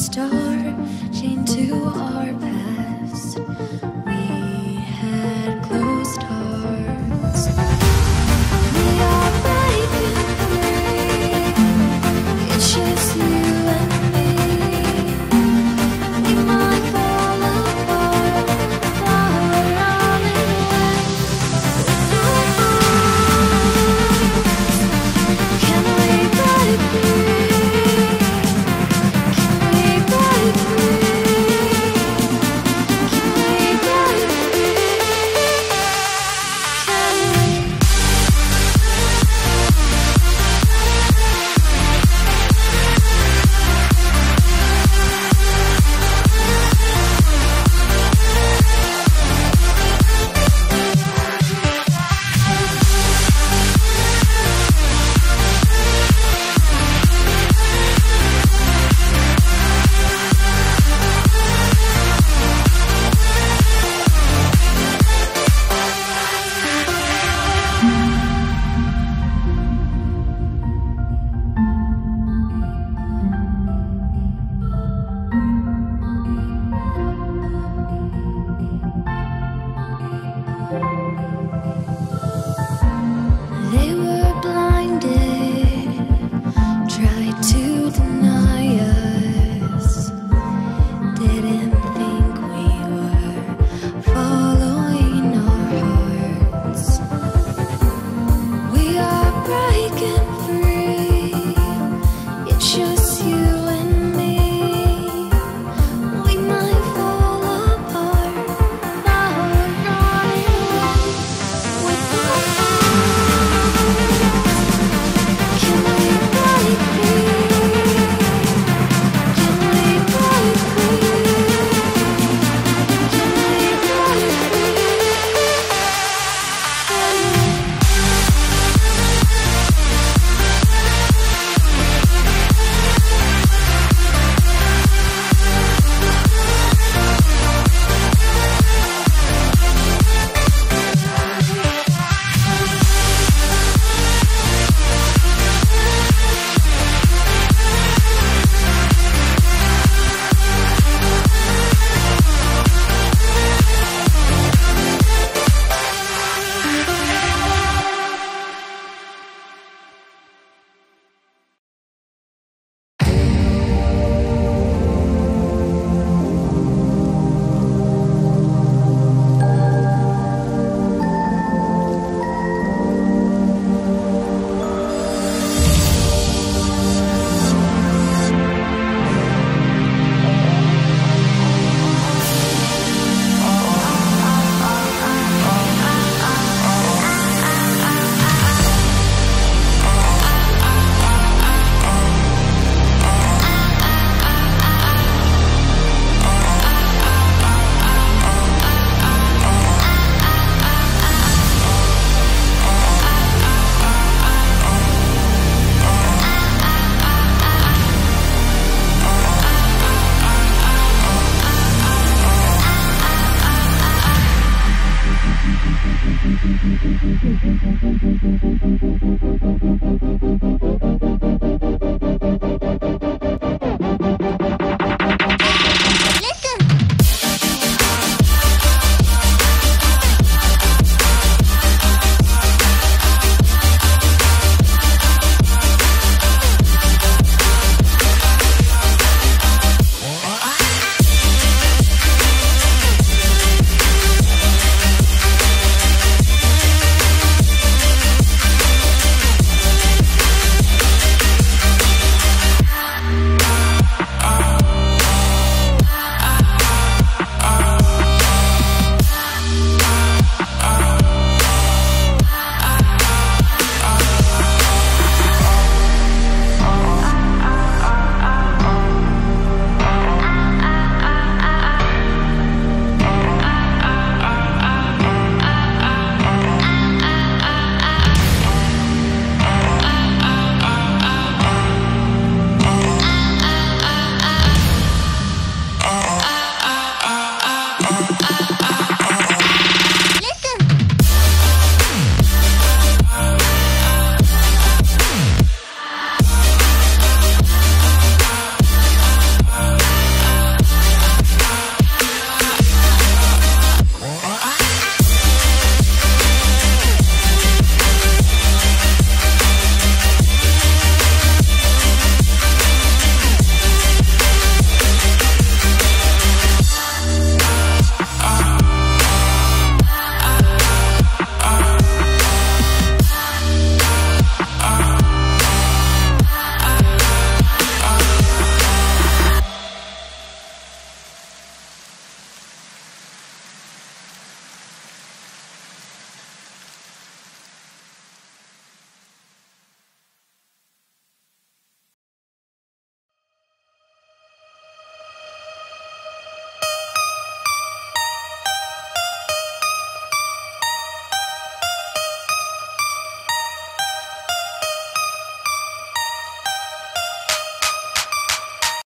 Stop.